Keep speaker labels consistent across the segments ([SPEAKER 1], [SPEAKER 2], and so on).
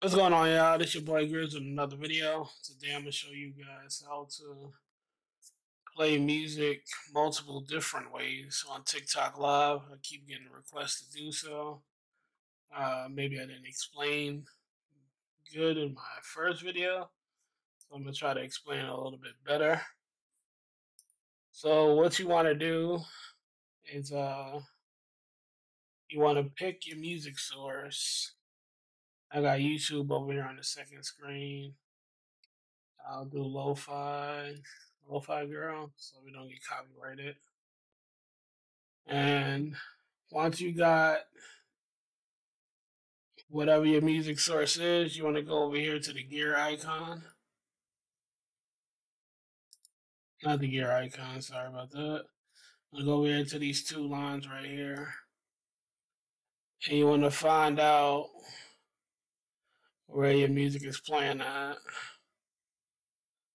[SPEAKER 1] What's going on, y'all? This your boy Grizz with another video. Today I'm gonna show you guys how to play music multiple different ways on TikTok Live. I keep getting requests to do so. Uh, maybe I didn't explain good in my first video, so I'm gonna try to explain a little bit better. So what you want to do is uh, you want to pick your music source I got YouTube over here on the second screen. I'll do lo-fi, lo-fi girl, so we don't get copyrighted. And once you got whatever your music source is, you want to go over here to the gear icon. Not the gear icon, sorry about that. I'm go over here to these two lines right here. And you want to find out where your music is playing at.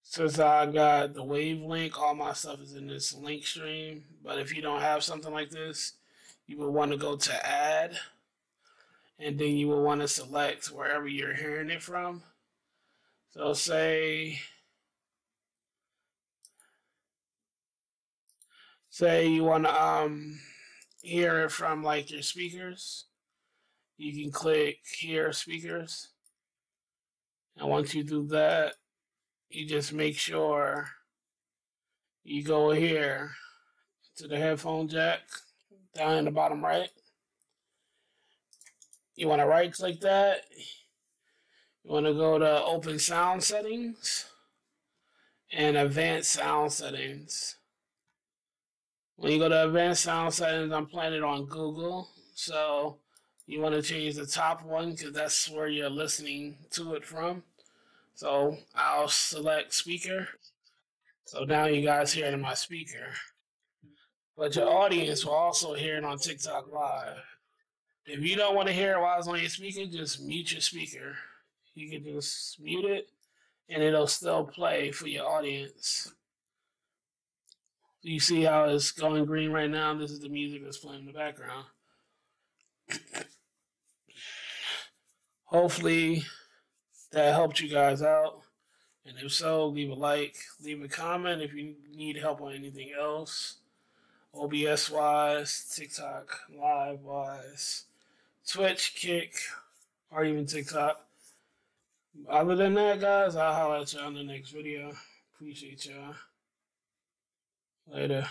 [SPEAKER 1] Since I got the wave link, all my stuff is in this link stream. But if you don't have something like this, you would want to go to add. And then you will want to select wherever you're hearing it from. So say say you want to um hear it from like your speakers. You can click hear speakers. And once you do that, you just make sure you go here to the headphone jack down in the bottom right. You want to right click that. You want to go to open sound settings and advanced sound settings. When you go to advanced sound settings, I'm playing it on Google. So you want to change the top one because that's where you're listening to it from. So I'll select speaker. So now you guys hear it in my speaker. But your audience will also hear it on TikTok Live. If you don't want to hear it while it's on your speaker, just mute your speaker. You can just mute it and it'll still play for your audience. You see how it's going green right now? This is the music that's playing in the background. Hopefully that helped you guys out. And if so, leave a like, leave a comment if you need help on anything else. OBS wise, TikTok live wise, Twitch, Kick, or even TikTok. Other than that, guys, I'll holler at y'all in the next video. Appreciate y'all. Later.